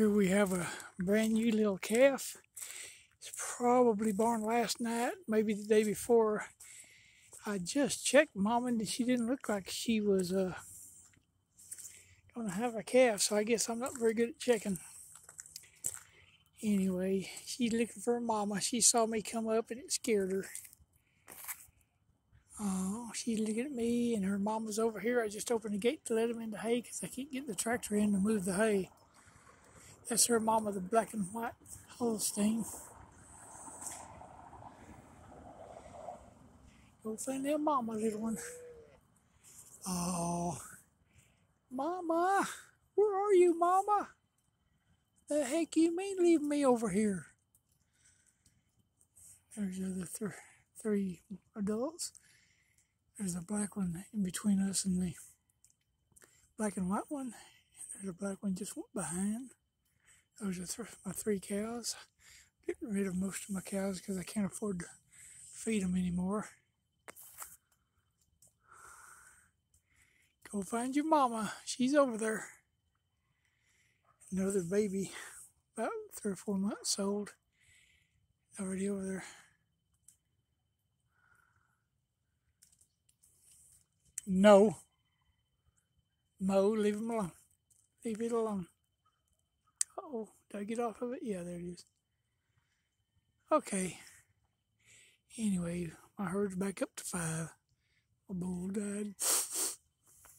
Here we have a brand new little calf. It's probably born last night, maybe the day before. I just checked mom and she didn't look like she was uh, going to have a calf, so I guess I'm not very good at checking. Anyway, she's looking for a mama. She saw me come up and it scared her. Oh, she's looking at me and her mama's over here. I just opened the gate to let them in the hay because I can't get the tractor in to move the hay. That's her mama, the black and white Holstein. Go find their mama, little one. Oh, mama, where are you, mama? The heck you mean leave me over here? There's the other th three adults. There's a black one in between us and the black and white one. And there's a black one just behind. Those are th my three cows. Getting rid of most of my cows because I can't afford to feed them anymore. Go find your mama. She's over there. Another baby, about three or four months old, already over there. No. Mo, leave him alone. Leave it alone. Oh, did I get off of it? Yeah, there it is. Okay. Anyway, my herd's back up to five. My bull died.